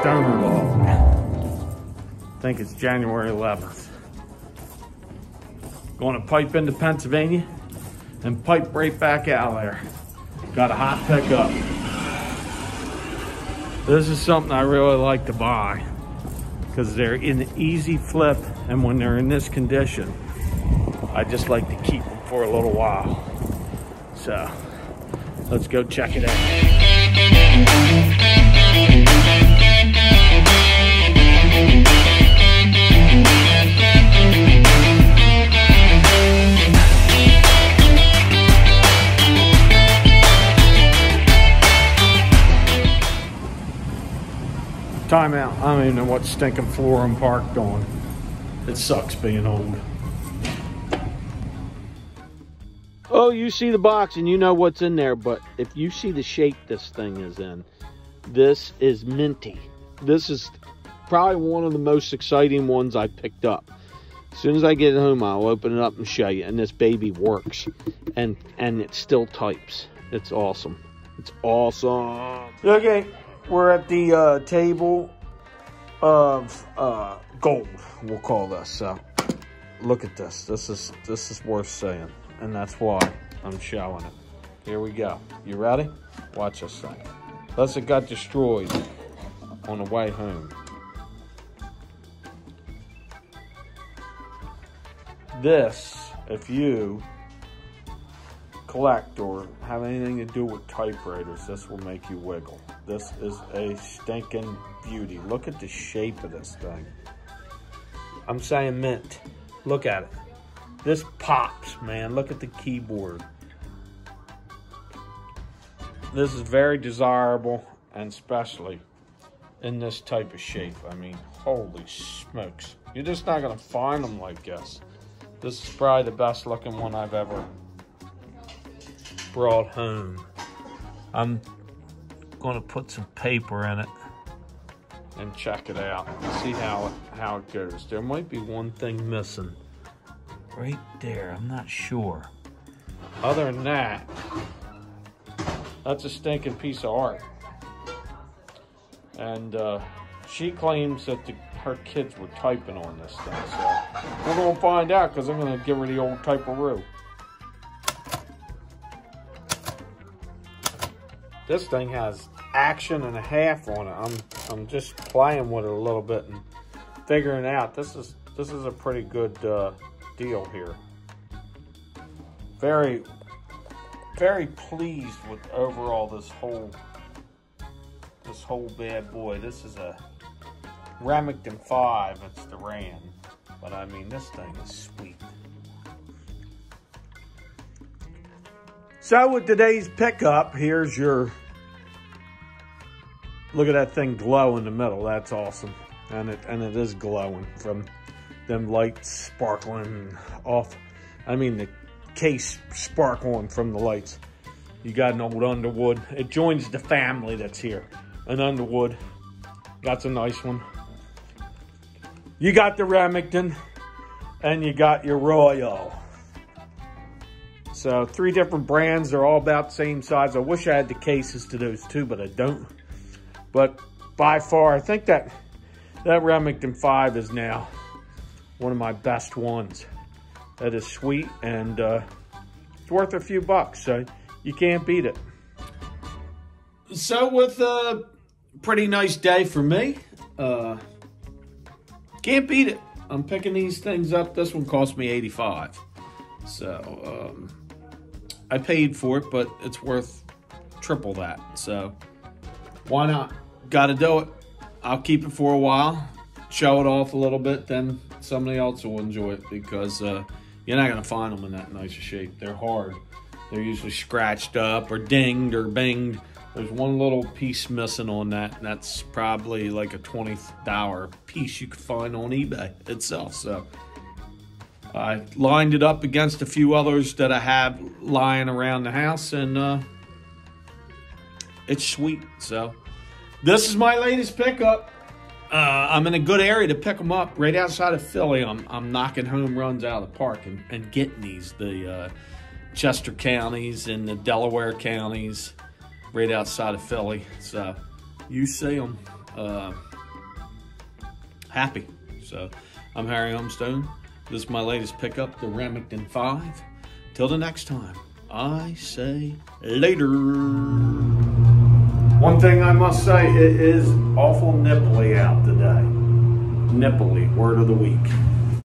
I think it's January 11th. Going to pipe into Pennsylvania and pipe right back out there. Got a hot pickup. This is something I really like to buy because they're in easy flip and when they're in this condition, I just like to keep them for a little while. So let's go check it out. Timeout. I don't even know what stinking floor I'm parked on. It sucks being old. Oh, you see the box and you know what's in there, but if you see the shape this thing is in, this is minty. This is probably one of the most exciting ones I picked up. As soon as I get home, I'll open it up and show you. And this baby works, and and it still types. It's awesome. It's awesome. Okay, we're at the uh, table of uh, gold. We'll call this. Look at this. This is this is worth saying, and that's why I'm showing it. Here we go. You ready? Watch this thing. Unless it got destroyed on the way home. This, if you collect or have anything to do with typewriters, this will make you wiggle. This is a stinking beauty. Look at the shape of this thing. I'm saying mint. Look at it. This pops, man. Look at the keyboard. This is very desirable and especially in this type of shape. I mean, holy smokes. You're just not going to find them like this. This is probably the best looking one I've ever brought home. I'm gonna put some paper in it and check it out see how it, how it goes. There might be one thing missing right there. I'm not sure. Other than that, that's a stinking piece of art. And uh, she claims that the, her kids were typing on this thing. So we're gonna find out because I'm gonna give her the old type of typeroo. This thing has action and a half on it. I'm I'm just playing with it a little bit and figuring out this is this is a pretty good uh, deal here. Very very pleased with overall this whole this whole bad boy. This is a Remington 5. It's the Ran. But I mean, this thing is sweet. So with today's pickup, here's your, look at that thing glow in the middle. That's awesome. And it, and it is glowing from them lights sparkling off. I mean, the case sparkling from the lights. You got an old Underwood. It joins the family that's here. An Underwood. That's a nice one. You got the Remington and you got your Royal. So three different brands. They're all about the same size. I wish I had the cases to those two, but I don't. But by far, I think that that Remington 5 is now one of my best ones. That is sweet and uh, it's worth a few bucks. So you can't beat it. So with a pretty nice day for me, uh, can't beat it. I'm picking these things up. This one cost me 85. So, um, I paid for it, but it's worth triple that. So why not? Got to do it. I'll keep it for a while, show it off a little bit, then somebody else will enjoy it because uh, you're not going to find them in that nice shape. They're hard. They're usually scratched up or dinged or banged. There's one little piece missing on that, and that's probably like a $20 piece you could find on eBay itself. So I lined it up against a few others that I have lying around the house, and uh, it's sweet. So this is my latest pickup. Uh, I'm in a good area to pick them up, right outside of Philly. I'm, I'm knocking home runs out of the park and, and getting these, the uh, Chester counties and the Delaware counties, right outside of Philly. So you see them. uh, happy. So I'm Harry Humstone. This is my latest pickup, the Remington 5. Till the next time, I say later. One thing I must say, it is awful nipply out today. Nipply, word of the week.